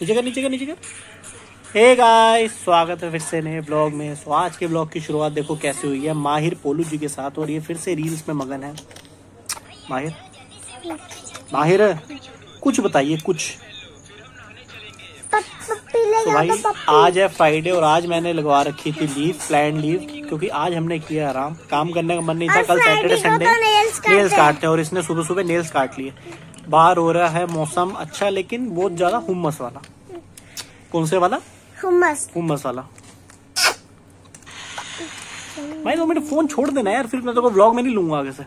नीचे कर नीचे कर नीचे कर। हे गाइस स्वागत है फिर से नए ब्लॉग में। सो आज के ब्लॉग की शुरुआत देखो कैसे हुई है। माहिर पोलू जी के साथ और ये फिर से रील्स में मगन है। माहिर? माहिर कुछ बताइए कुछ। तो भाई आज है फ्राइडे और आज मैंने लगवा रखी थी लीव प्लान लीव क्योंकि आज हमने किया आराम। काम करने का मन नहीं था कल सैटरडे संडे नेल्स काटते हैं। और इसने सुबह सुबह नेल्स काट लिए। बाहर हो रहा है मौसम अच्छा लेकिन बहुत ज़्यादा हुमस वाला। कौन से वाला? हुमस। हुमस वाला। भाई दो मिनट फ़ोन छोड़ देना यार फिर मैं तो ब्लॉग में नहीं लूँगा आगे से।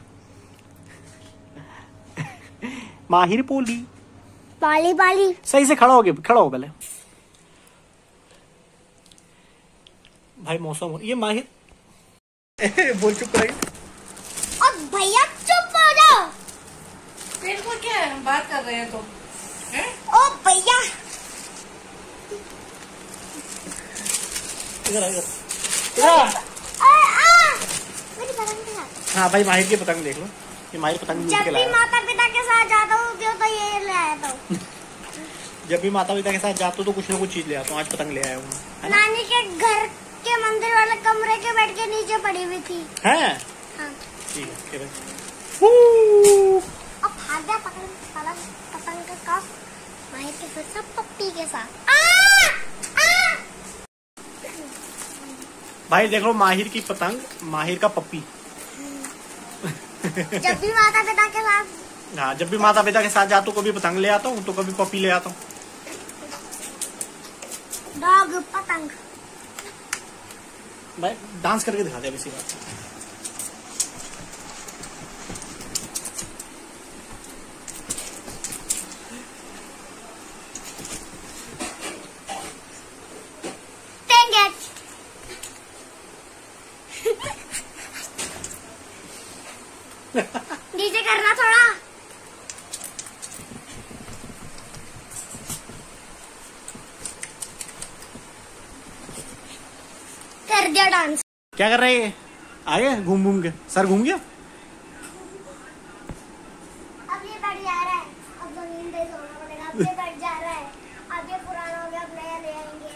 माहिर पोली। पाली पाली। सही से खड़ा हो गया खड़ा हो पहले। भाई मौसम ये माहिर बोल चुप रही और भैया चुप हो जाओ तेरे को क्या है? बात कर रहे हैं तो हैं? ओ भैया। इधर इधर। हाँ भाई माहिर की पतंग देख लो। ये माहिर पतंग जब भी माता पिता के साथ जाता हूँ तो ये ले आया जब भी माता पिता के साथ जाता हूँ तो कुछ ना कुछ चीज़ ले आता हूँ। आज पतंग ले आया हूँ। नानी के घर के मंदिर वाले कमरे के बेड के नीचे पड़ी हुई थी। है? हाँ। ठीक है ओके भाई हू। अब भाग गया पतंग पतंग पतंग का कफ माहिर के फिर सब पप्पी के साथ आ, आ! भाई देख लो माहिर की पतंग माहिर का पप्पी जब भी माता पिता के साथ हाँ जब भी माता पिता के साथ जाता हूँ कभी पतंग ले आता हूँ तो कभी पपी ले आता हूँ डॉग पतंग भाई डांस करके दिखा दे इसी बात नीचे करना थोड़ा। कर दिया डांस क्या कर रहे हैं आ घूम घूम के? सर घूम गया? अब ये बढ़ जा रहा है। अब ज़मीन पे सोना पड़ेगा। अब ये बढ़ जा रहा है। अब ये पुराना हो गया अब नया ले आएँगे।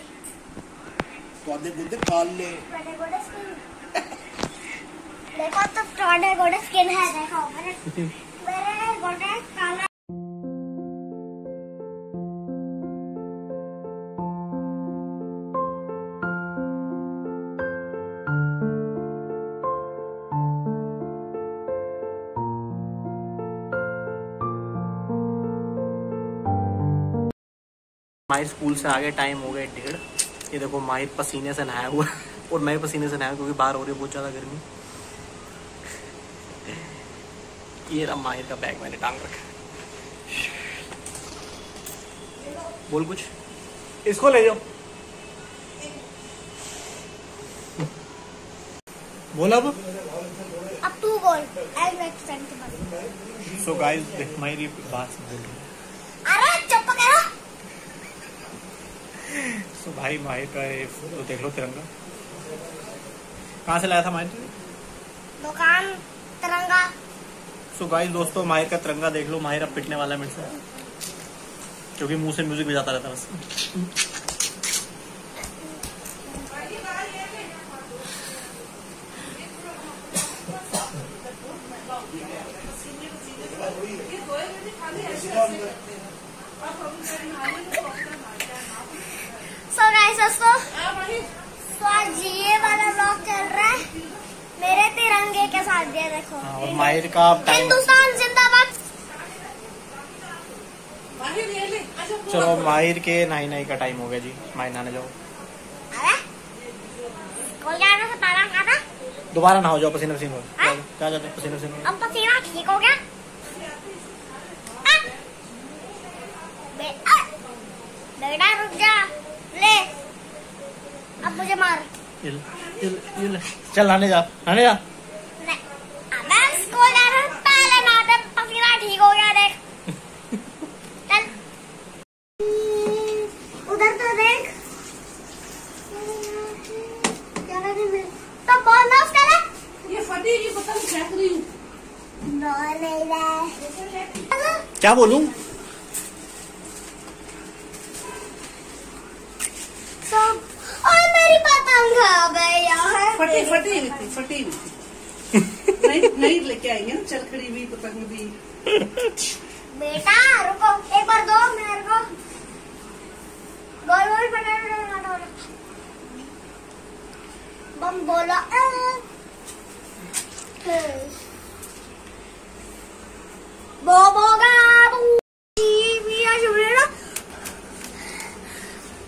पौधे बुद्धे काल ले। बड़े बड़े स्किन देखो तो स्किन है देखो। मेरे काला माहिर स्कूल से आगे टाइम हो गया डेढ़। ये देखो माहिर पसीने से नहाया हुआ है। और मैं पसीने से नहाया क्योंकि बाहर हो रही है बहुत ज़्यादा गर्मी। ये रहा माहिर का बैग मैंने टांग रखा है। बोल कुछ। इसको ले जाओ। बोला अब। अब तू बोल आई सेंट बन सो गाइस देख माहिर ये बात बोल अरे चुप करो सो भाई माहिर का ये फ़ोटो देख लो तिरंगा। कहाँ से लाया था माहिर तूने? दुकान तिरंगा। सो गाइस दोस्तों, माहिर का तिरंगा देख लो, माहिर अब पिटने वाला है मेरे से। क्योंकि मुँह से म्यूज़िक बजाता रहता है बस। सो गाइस दोस्तों तो आज ये वाला ब्लॉग चल रहा है मेरे देखो हाँ, और माहिर का टाइम हिंदुस्तान जिंदाबाद। माहिर ये ले आजा पूरा चलो माहिर के नाई नाई का टाइम हो गया जी। माहिर नहाने जाओ। दोबारा नहाओ जाओ पसीने पसीने हो। हाँ? क्या जाते हैं पसीने पसीने अब पसीना ठीक हो गया? आ! बेटा रुक जा। ले अब मुझे मार। ये ले, ये ले, चल नहाने जा नहाने जा। क्या बोलू? फटी फटी हुई फटी हुई नहीं लेके आएँगे ना चल खड़ी हुई पतंग भी। बेटा रुको एक बार दो मेरे को गोल गोल बना बम बोला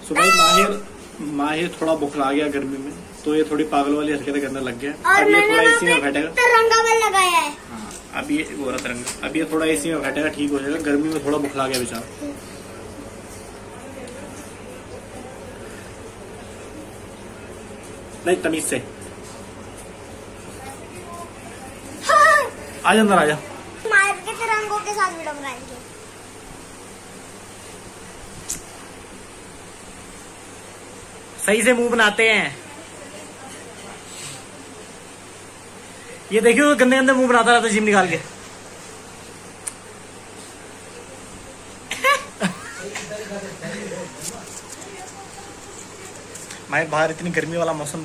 सो भाई माहिर माहिर थोड़ा बुखला गया गर्मी में तो ये थोड़ी पागल वाली हरकतें करने लग गया। और अब ये थोड़ा इसी में बैठेगा। तिरंगा में लगाया है। हाँ अब ये वो तिरंगा अब ये थोड़ा इसी में बैठेगा ठीक हो जाएगा गर्मी में थोड़ा बुखला गया बेचारा। नहीं तमीज से। आज अंदर आजा मार के तिरंगों के साथ वीडियो बनाएँगे सही से मुँह बनाते हैं। ये देखियो गंदे गंदे मुँह बनाता रहता जिम निकाल के। माहिर बाहर इतनी गर्मी वाला मौसम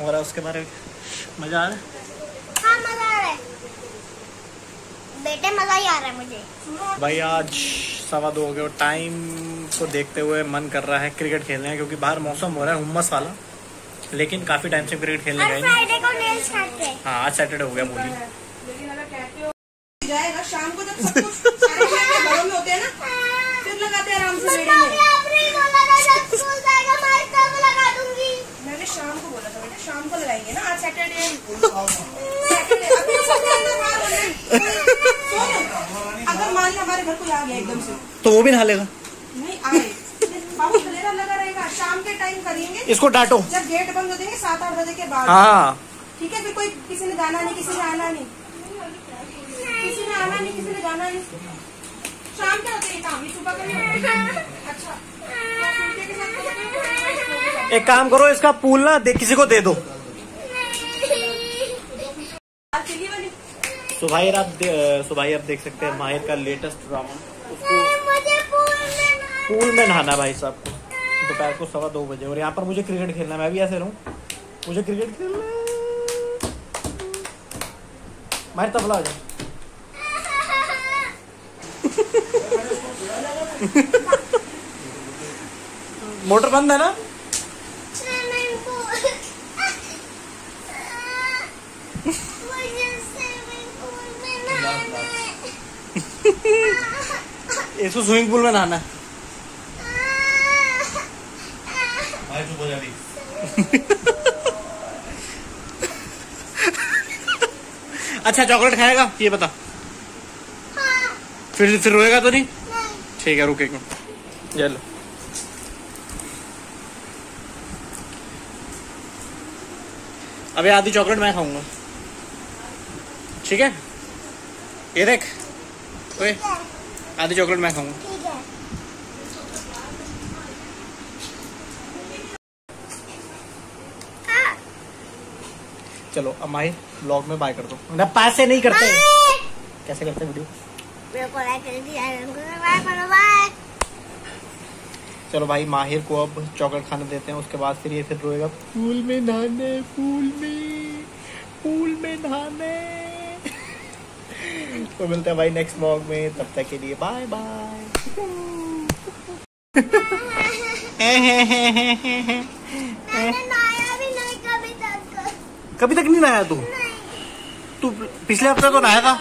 हो रहा है उसके बारे में मज़ा आ रहा है? हाँ मज़ा आ रहा है। बेटे मज़ा ही आ रहा है मुझे। भाई आज सवा दो हो गए और टाइम को देखते हुए मन कर रहा है क्रिकेट खेलने का क्योंकि बाहर मौसम हो रहा है हुम्मस वाला। लेकिन काफ़ी टाइम से क्रिकेट खेलने गए नहीं। फ्राइडे को नेल्स काटते हैं हाँ आज सैटरडे हो गया बोली। लेकिन अगर कहते हो जाएगा शाम को जब सब कुछ घरों में होते हैं ना फिर लगाते हैं आराम से बेड़े में। बोला था जब स्कूल जाएगा मैं तब लगा दूँगी। मैंने शाम को बोला था बेटा शाम को लगाएँगे ना आज सैटरडे है सैटरडे अभी तो सबके अंदर बाहर हो रहे हैं। अगर मान लिया हमारे घर कोई आ गया एकदम से। तो वो भी नहा लेगा। नहीं आए। लगा रहेगा। शाम के टाइम करेंगे। इसको डांटो। जब गेट बंद हो जाएँगे सात आठ बजे के बाद। हाँ। ठीक है फिर कोई किसी ने जाना नहीं किसी ने आना नहीं। किसी ने आना नहीं किसी ने जाना नहीं। शाम होते काम। सुबह का अच्छा? एक काम करो इसका पूल ना किसी को दे दो आज चिल्ली वाली तो भाई आप तो भाई आप देख सकते हैं माहिर का लेटेस्ट ड्रामा उसको मुझे पूल में नहाना पूल में नहाना भाई साहब। को दोपहर को सवा दो बजे। और यहाँ पर मुझे क्रिकेट खेलना मैं भी ऐसे रहूँ। मुझे क्रिकेट खेलना माहिर तबला हो जाए मोटर बंद है ना स्विमिंग पूल मुझे स्विमिंग पूल में नहाना है इसको स्विमिंग पूल में नहाना है। अच्छा चॉकलेट खाएगा? ये बता। हाँ, फिर फिर रोएगा तो नहीं? नहीं ठीक है रुके मिनट ये आधी चॉकलेट मैं खाऊँगा। ठीक है? ये देख। ओए। आधी चॉकलेट मैं खाऊँगा। ठीक है। हाँ, चलो अब माही ब्लॉग में बाय कर दो। ना पैसे नहीं करते। कैसे करते वीडियो मेरे को लाइक कर दिया बाय बाय बाय चलो भाई माहिर को अब चॉकलेट खाने देते हैं उसके बाद फिर ये फिर रोएगा पूल में नहाने पूल में पूल में नहाने। तो मिलते हैं भाई नेक्स्ट ब्लॉग में तब तक के लिए बाय बाय मैंने नहाया भी नहीं कभी तक नहीं नहाया तू? तू पिछले हफ़्ते तो नहाया था।